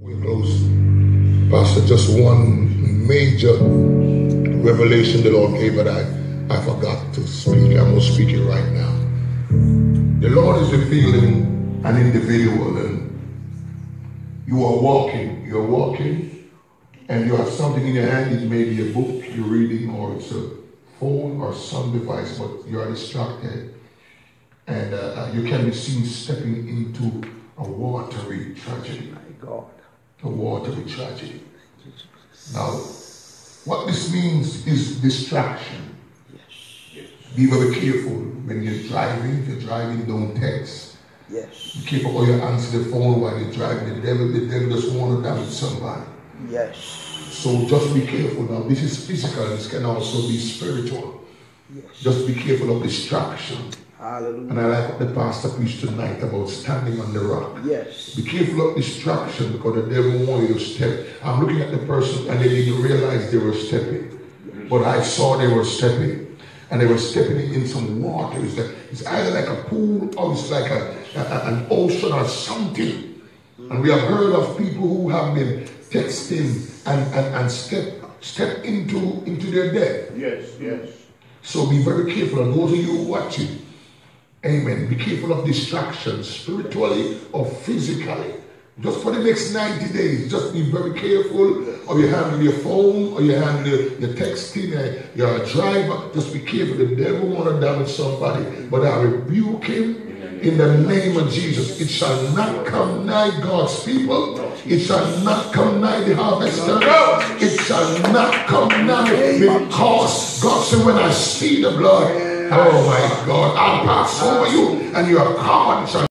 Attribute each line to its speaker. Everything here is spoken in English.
Speaker 1: We close, Pastor. Just one major revelation the Lord gave, but I, I forgot to speak. I'm going to speak it right now. The Lord is revealing an individual, and you are walking. You're walking, and you have something in your hand. It may be a book you're reading, or it's a phone or some device, but you are distracted, and uh, you can be seen stepping into a watery tragedy.
Speaker 2: My God
Speaker 1: the watery tragedy. Now, what this means is distraction.
Speaker 2: Yes.
Speaker 1: Be very careful when you're driving. If you're driving, don't text.
Speaker 2: Yes.
Speaker 1: Be careful how you answer the phone while you're driving. The devil, the devil just want to damage somebody.
Speaker 2: Yes.
Speaker 1: So just be careful. Now, this is physical. This can also be spiritual.
Speaker 2: Yes.
Speaker 1: Just be careful of distraction.
Speaker 2: Hallelujah.
Speaker 1: And I like what the pastor preached tonight about standing on the rock.
Speaker 2: Yes.
Speaker 1: Be careful of distraction because the devil wants you to step. I'm looking at the person and they didn't realize they were stepping. But I saw they were stepping. And they were stepping in some water. It's, like, it's either like a pool or it's like a, a, an ocean or something. And we have heard of people who have been texting and, and, and step, step into, into their death.
Speaker 3: Yes, yes.
Speaker 1: So be very careful. And those of you watching, Amen. Be careful of distractions, spiritually or physically. Just for the next 90 days, just be very careful. Or you handle your phone, or you handle your texting, uh, you're a driver. Just be careful. The devil want to damage somebody. But I rebuke him in the name of Jesus. It shall not come nigh God's people. It shall not come nigh the harvester. It shall not come nigh because God said, when I see the blood, Oh my God, I'll pass over you and your shall